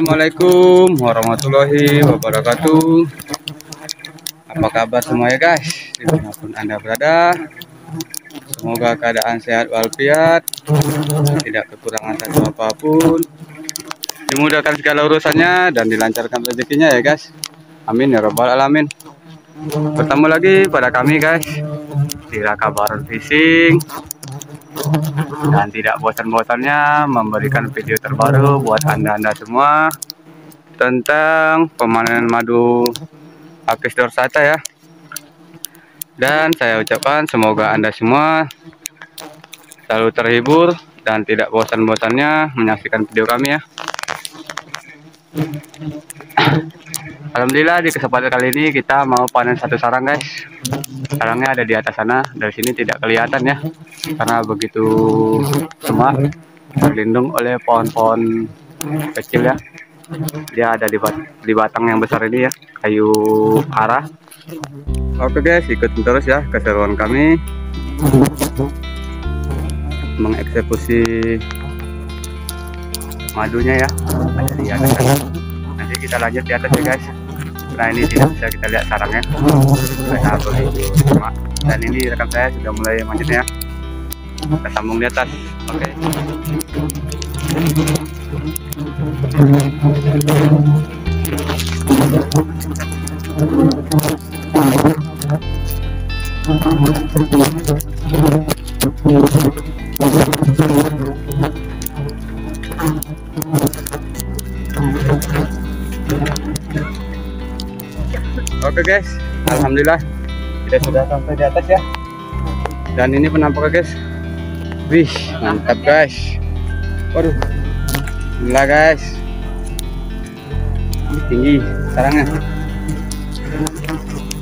Assalamualaikum warahmatullahi wabarakatuh. Apa kabar semua ya guys? Di mana pun anda berada Semoga keadaan sehat walafiat Tidak kekurangan satu apa pun. Dimudahkan segala urusannya Dan dilancarkan rezekinya ya guys. Amin ya robbal alamin. Bertemu lagi pada kami guys Baron Fishing dan tidak bosan-bosannya memberikan video terbaru buat anda-anda semua tentang pemanenan madu apis dorsata ya. Dan saya ucapkan semoga anda semua selalu terhibur dan tidak bosan-bosannya menyaksikan video kami ya Alhamdulillah di kesempatan kali ini kita mau panen satu sarang guys. Sarangnya ada di atas sana. Dari sini tidak kelihatan ya, karena begitu semua terlindung oleh pohon-pohon kecil ya. Dia ada di, bat di batang yang besar ini ya, kayu arah. Oke guys, ikutin terus ya keseruan kami mengeksekusi madunya ya. Nanti kita lanjut di atas ya guys nah ini tidak bisa kita lihat sarangnya. Begitu dan ini rekan saya sudah mulai manjatnya kita sambung di atas. Oke okay. Oke alhamdulillah kita sudah sampai di atas ya. Dan ini penampaknya guys. Wih, mantap guys. Waduh. Gila guys. Ini tinggi sarangnya.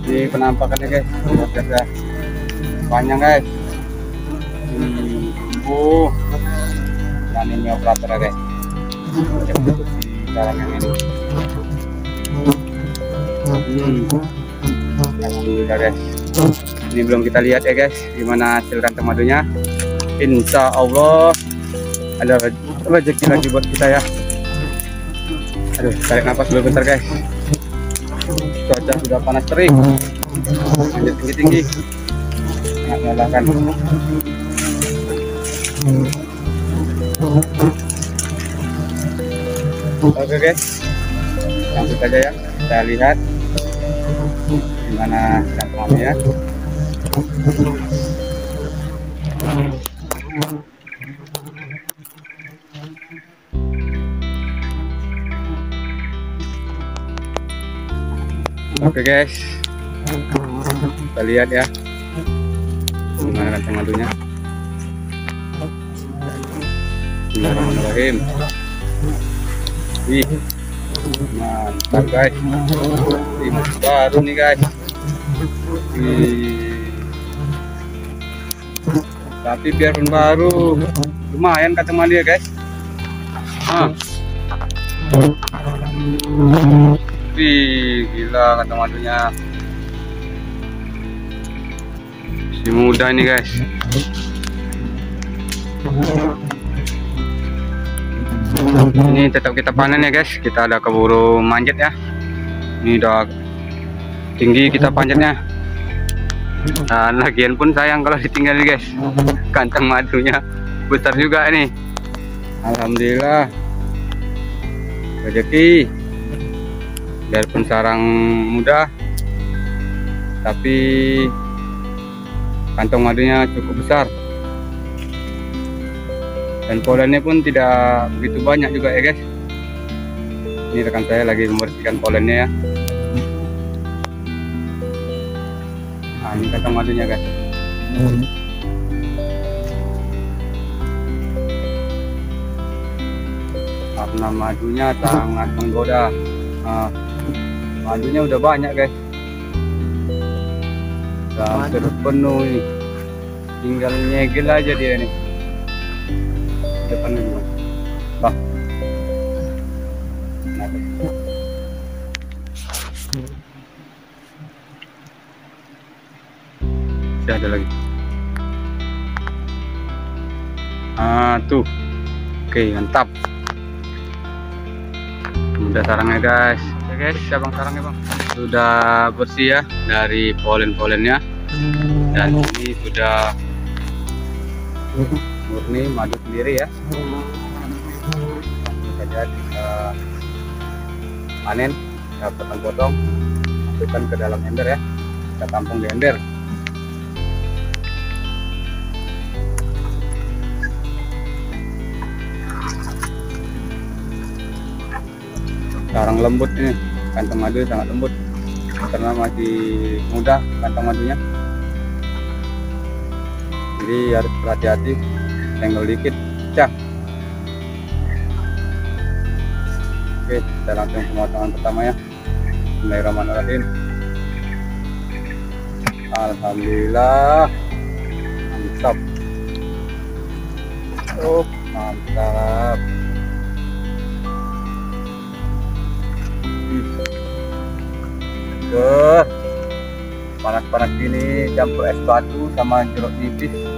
Ini penampakannya guys. Luar biasa. Panjang guys. Ini uh. Dan ini operator guys. Sarang yang ini. Hmm. Alhamdulillah guys. Ini belum kita lihat ya guys, gimana hasil kantong madunya. Insya Allah ada rezeki lagi buat kita ya. Aduh, tarik nafas dulu bentar guys. Cuaca sudah panas terik, lanjut tinggi tinggi, sangat melelahkan. Oke guys, lanjut aja ya. Kita lihat gimana kantongnya Oke guys, kita lihat ya gimana kantong madunya. Bismillahirrahmanirrahim. Wih, mantap guys ini baru nih guys. Wih. tapi biarpun baru. Lumayan mandi ya guys. Ah. Wih, gila kata madunya si muda ini guys ini tetap kita panen ya guys. Kita ada keburu manjat ya. Ini udah tinggi kita panjatnya. Dan lagian pun sayang kalau ditinggal guys. Kantong madunya besar juga ini. Alhamdulillah. Rezeki. Biarpun sarang muda tapi kantong madunya cukup besar dan polennya pun tidak begitu banyak juga ya guys. Ini rekan saya lagi membersihkan polennya ya. Nah ini kacang madunya guys. Karena madunya sangat menggoda. Nah, madunya udah banyak guys. Udah hampir penuh ini tinggal nyegel aja dia nih depan dulu bah nah, masih ada lagi. Ah tuh. Oke mantap. Udah sarangnya guys. Oke guys. Cabang sarangnya bang. Sudah bersih ya dari polen-polennya. Dan ini sudah murni madu sendiri ya. Saja kita panen kita potong-potong masukkan ke dalam ember ya. Kita tampung di ember. Sarang lembut ini kantong madu sangat lembut. Karena masih muda kantong madunya. Jadi harus berhati-hati senggol dikit. Pecah oke kita langsung pemotongan pertama ya. Bismillahirrahmanirrahim. Alhamdulillah. Mantap. Oh mantap. Ke panas-panas gini campur es batu sama jeruk nipis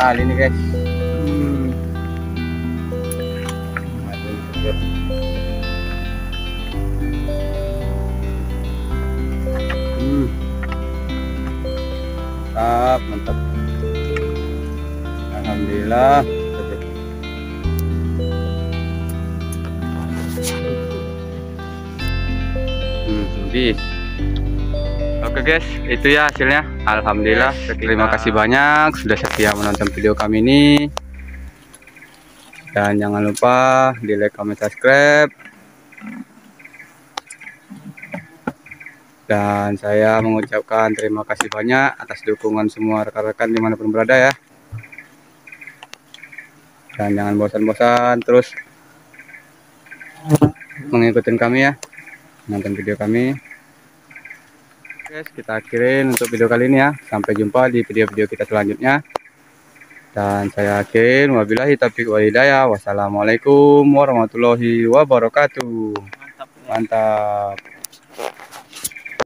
enak kali ini guys hmm. hmm. Alhamdulillah habis oke guys itu ya hasilnya. Alhamdulillah terima kasih banyak sudah setia menonton video kami ini. Dan jangan lupa di like comment subscribe. Dan saya mengucapkan terima kasih banyak atas dukungan semua rekan-rekan di mana pun berada ya. Dan jangan bosan-bosan terus mengikuti kami ya nonton video kami guys kita akhirin untuk video kali ini ya. Sampai jumpa di video-video kita selanjutnya. Dan saya akhirin wabillahi taufiq walhidayah wassalamualaikum warahmatullahi wabarakatuh. Mantap, mantap.